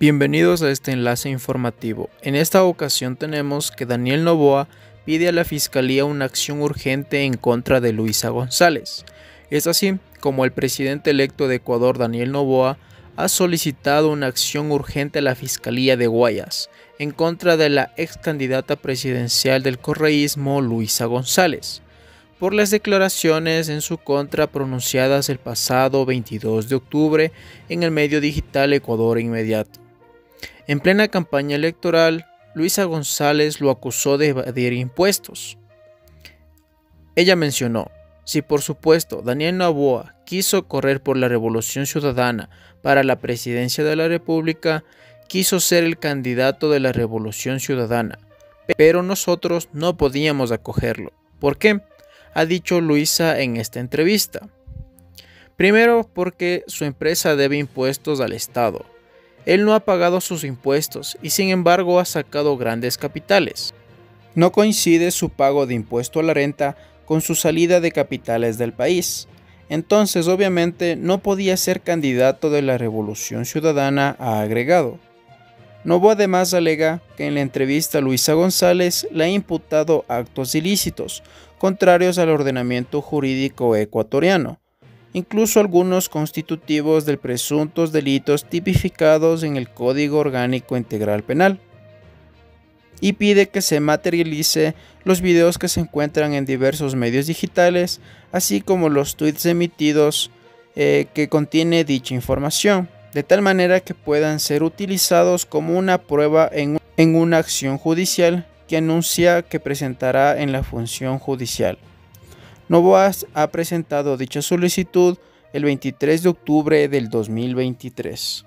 Bienvenidos a este enlace informativo. En esta ocasión tenemos que Daniel Novoa pide a la Fiscalía una acción urgente en contra de Luisa González. Es así como el presidente electo de Ecuador, Daniel Novoa, ha solicitado una acción urgente a la Fiscalía de Guayas en contra de la ex candidata presidencial del correísmo, Luisa González, por las declaraciones en su contra pronunciadas el pasado 22 de octubre en el medio digital Ecuador Inmediato. En plena campaña electoral, Luisa González lo acusó de evadir impuestos. Ella mencionó, si por supuesto Daniel Novoa quiso correr por la revolución ciudadana para la presidencia de la República, quiso ser el candidato de la revolución ciudadana, pero nosotros no podíamos acogerlo. ¿Por qué? Ha dicho Luisa en esta entrevista. Primero porque su empresa debe impuestos al Estado, él no ha pagado sus impuestos y sin embargo ha sacado grandes capitales. No coincide su pago de impuesto a la renta con su salida de capitales del país. Entonces obviamente no podía ser candidato de la Revolución Ciudadana a agregado. Novo además alega que en la entrevista Luisa González le ha imputado actos ilícitos, contrarios al ordenamiento jurídico ecuatoriano, incluso algunos constitutivos de presuntos delitos tipificados en el Código Orgánico Integral Penal. Y pide que se materialice los videos que se encuentran en diversos medios digitales, así como los tweets emitidos eh, que contiene dicha información, de tal manera que puedan ser utilizados como una prueba en, en una acción judicial que anuncia que presentará en la función judicial. Novoa ha presentado dicha solicitud el 23 de octubre del 2023.